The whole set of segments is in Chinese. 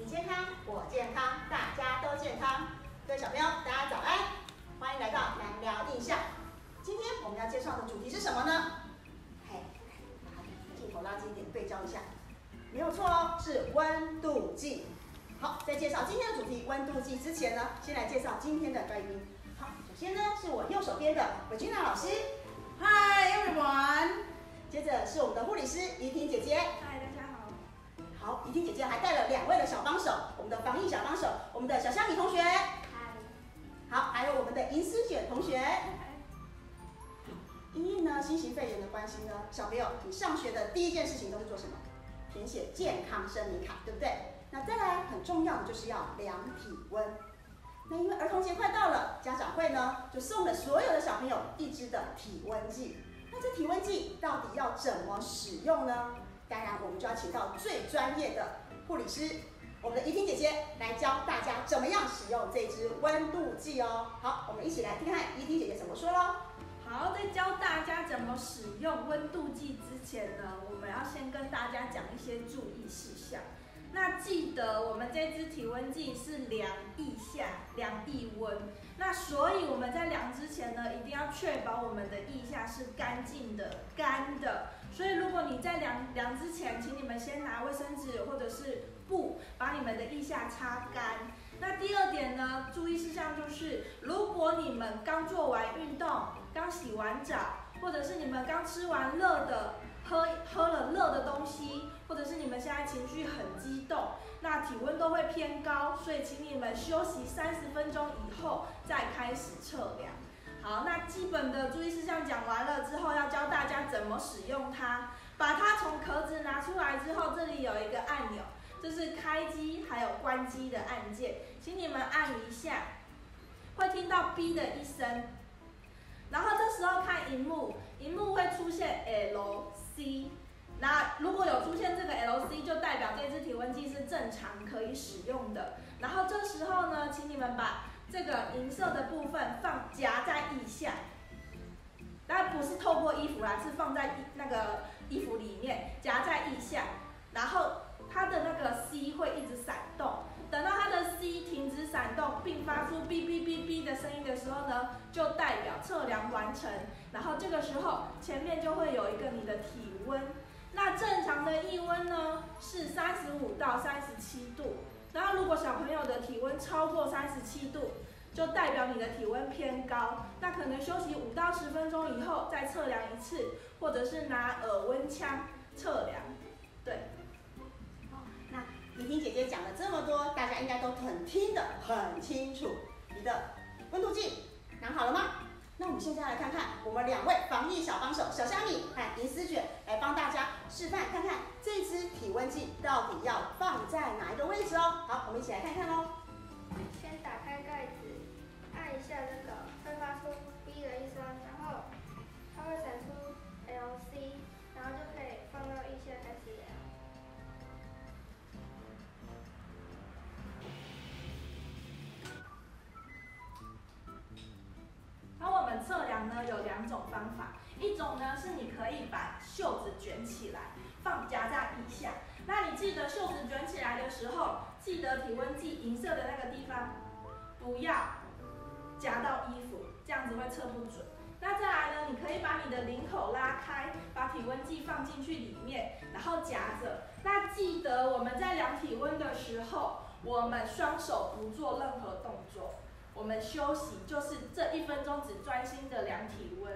你健康，我健康，大家都健康。各位小朋友，大家早安，欢迎来到南聊印象。今天我们要介绍的主题是什么呢？嘿，把镜头拉近一点，对焦一下。没有错哦，是温度计。好，在介绍今天的主题温度计之前呢，先来介绍今天的来宾。好，首先呢是我右手边的 Virginia 老师，Hi everyone。接着是我们的护理师怡婷姐姐，怡婷姐姐还带了两位的小帮手，我们的防疫小帮手，我们的小香米同学，嗨。好，还有我们的银丝卷同学。因为呢新型肺炎的关系呢，小朋友你上学的第一件事情都是做什么？填写健康声明卡，对不对？那再来很重要的就是要量体温。那因为儿童节快到了，家长会呢就送了所有的小朋友一支的体温计。那这体温计到底要怎么使用呢？当然，我们就要请到最专业的护理师，我们的怡婷姐姐来教大家怎么样使用这支温度计哦。好，我们一起来听看怡婷姐姐怎么说喽。好，在教大家怎么使用温度计之前呢，我们要先跟大家讲一些注意事项。那记得我们这支体温计是量腋下、量腋温。那所以我们在量之前呢，一定要确保我们的腋下是干净的、干的。所以如果你在量量之前，请你们先拿卫生纸或者是布，把你们的腋下擦干。那第二点呢，注意事项就是，如果你们刚做完运动、刚洗完澡，或者是你们刚吃完热的。喝喝了热的东西，或者是你们现在情绪很激动，那体温都会偏高，所以请你们休息三十分钟以后再开始测量。好，那基本的注意事项讲完了之后，要教大家怎么使用它。把它从壳子拿出来之后，这里有一个按钮，这是开机还有关机的按键，请你们按一下，会听到哔的一声。然后这时候看荧幕，荧幕会出现 L C，那如果有出现这个 L C，就代表这支体温计是正常可以使用的。然后这时候呢，请你们把这个银色的部分放夹在腋下，当然不是透过衣服啦，是放在那个衣服里面夹在腋下，然后它的那个 C 会一直闪动。等到它的 C 停止闪动，并发出哔哔哔哔的声音的时候呢，就代表测量完成。然后这个时候前面就会有一个你的体温。那正常的腋温呢是三十五到三十七度。然后如果小朋友的体温超过三十七度，就代表你的体温偏高。那可能休息五到十分钟以后再测量一次，或者是拿耳温枪测量。对。好，那婷婷姐姐讲了这么多，大家应该都很听得很清楚。你的温度计拿好了吗？那我们现在来看看我们两位防疫小帮手小虾米和银丝卷来帮大家示范，看看这支体温计到底要放在哪一个位置哦。好，我们一起来看看喽。先打开盖子，按一下这个，会发出“哔”的一声，然后它会闪出 LC，然后就可以放到腋下开始量。方法，一种呢是你可以把袖子卷起来，放夹在腋下。那你记得袖子卷起来的时候，记得体温计银色的那个地方不要夹到衣服，这样子会测不准。那再来呢，你可以把你的领口拉开，把体温计放进去里面，然后夹着。那记得我们在量体温的时候，我们双手不做任何动作。我们休息就是这一分钟，只专心的量体温。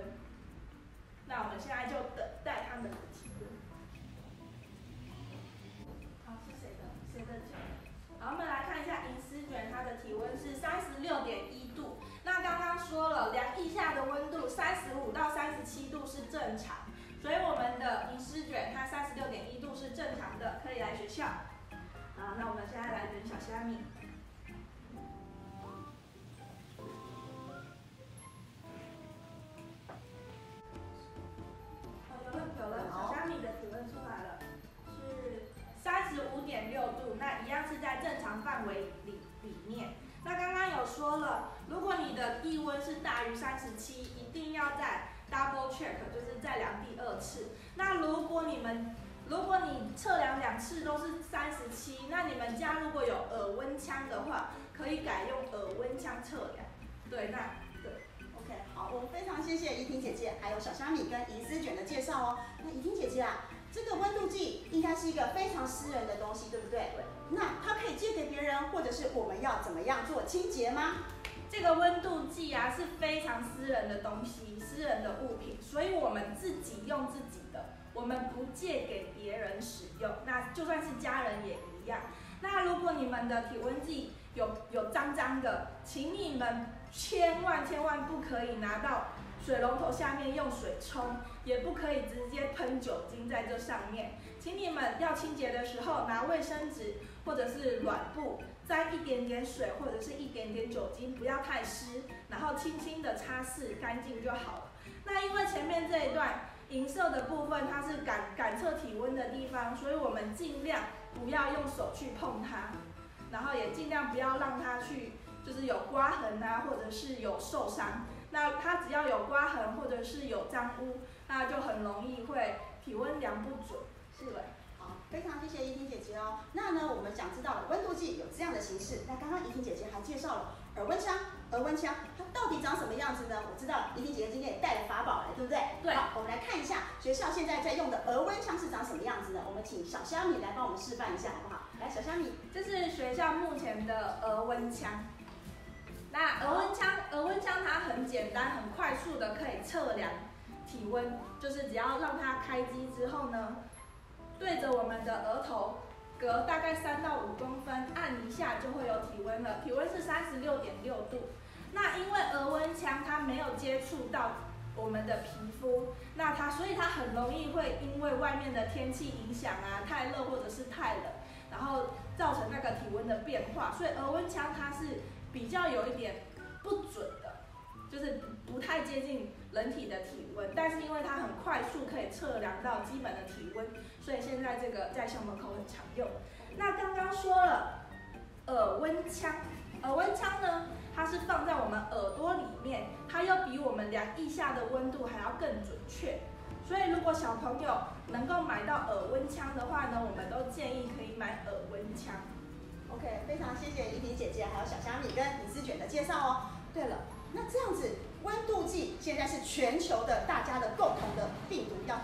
那我们现在就等待他们的体温。好，是谁的？谁的脚？好，我们来看一下银丝卷，它的体温是三十六点一度。那刚刚说了，量腋下的温度三十五到三十七度是正常，所以我们的银丝卷它三十六点一度是正常的，可以来学校。好，那我们现在来等小虾米。是大于三十七，一定要在 double check，就是再量第二次。那如果你们如果你测量两次都是三十七，那你们家如果有耳温枪的话，可以改用耳温枪测量。对，那对，OK，好，我们非常谢谢怡婷姐姐，还有小虾米跟银丝卷的介绍哦。那怡婷姐姐啊，这个温度计应该是一个非常私人的东西，对不对？对。那它可以借给别人，或者是我们要怎么样做清洁吗？这个温度计啊是非常私人的东西，私人的物品，所以我们自己用自己的，我们不借给别人使用。那就算是家人也一样。那如果你们的体温计有有脏脏的，请你们千万千万不可以拿到水龙头下面用水冲，也不可以直接喷酒精在这上面。请你们要清洁的时候拿卫生纸或者是软布。沾一点点水或者是一点点酒精，不要太湿，然后轻轻的擦拭干净就好了。那因为前面这一段银色的部分，它是感感测体温的地方，所以我们尽量不要用手去碰它，然后也尽量不要让它去就是有刮痕啊，或者是有受伤。那它只要有刮痕或者是有脏污，那就很容易会体温量不准，是的。非常谢谢怡婷姐姐哦。那呢，我们想知道了温度计有这样的形式。那刚刚怡婷姐姐还介绍了耳温枪，耳温枪它到底长什么样子呢？我知道怡婷姐姐今天也带了法宝来，对不对？对。好，我们来看一下学校现在在用的耳温枪是长什么样子的。我们请小虾米来帮我们示范一下，好不好？来，小虾米，这是学校目前的耳温枪。那耳温枪，耳温枪它很简单，很快速的可以测量体温，就是只要让它开机之后呢。我们的额头，隔大概三到五公分，按一下就会有体温了。体温是三十六点六度。那因为额温枪它没有接触到我们的皮肤，那它所以它很容易会因为外面的天气影响啊，太热或者是太冷，然后造成那个体温的变化。所以额温枪它是比较有一点不准的，就是不太接近人体的体温。但是因为它很快速可以测量到基本的体温。所以现在这个在校门口很常用。那刚刚说了耳温枪，耳温枪呢，它是放在我们耳朵里面，它又比我们量腋下的温度还要更准确。所以如果小朋友能够买到耳温枪的话呢，我们都建议可以买耳温枪。OK，非常谢谢怡婷姐姐还有小虾米跟李思卷的介绍哦。对了，那这样子温度计现在是全球的大家的共同的病毒，要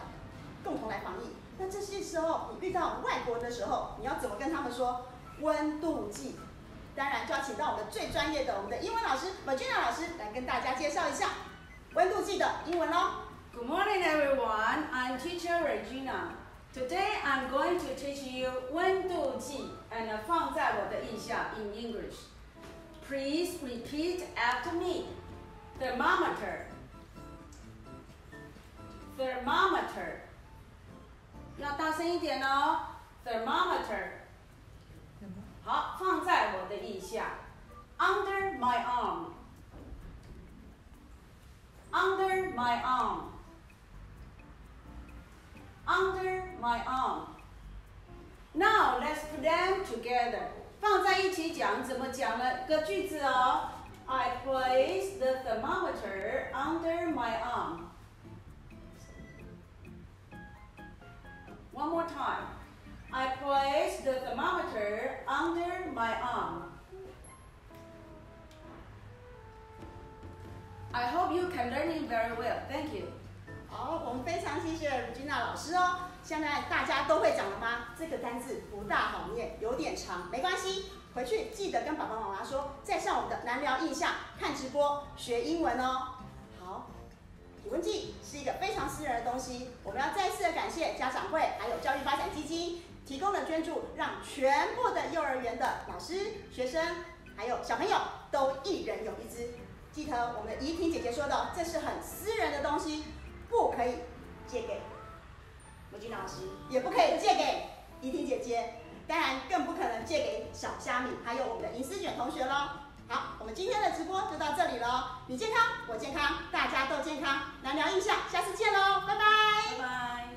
共同来防疫。那这些时候，你遇到外国人的时候，你要怎么跟他们说温度计？当然就要请到我们最专业的我们的英文老师 m a g i n a 老师来跟大家介绍一下温度计的英文喽。Good morning, everyone. I'm Teacher Regina. Today I'm going to teach you 温度计 and 放在我的印象 in English. Please repeat after me. Thermometer. Thermometer. 要大声一点哦，thermometer。好，放在我的腋下，under my arm。under my arm。under my arm。Now let's put them together。放在一起讲，怎么讲呢？个句子哦。 好，我们非常谢谢 Regina 老师哦。现在大家都会讲了吗？这个单字不大好念，有点长，没关系，回去记得跟爸爸妈妈说，再上我们的南聊印象看直播学英文哦。好体温计是一个非常私人的东西，我们要再次的感谢家长会还有教育发展基金提供的捐助，让全部的幼儿园的老师、学生还有小朋友都一人有一支。记得我们怡婷姐姐说的，这是很私人的东西，不可以借给罗金老师，也不可以借给怡婷姐姐，当然更不可能借给小虾米还有我们的银丝卷同学喽。好，我们今天的直播就到这里喽。你健康，我健康，大家都健康，难聊印象，下次见喽，拜拜，拜拜。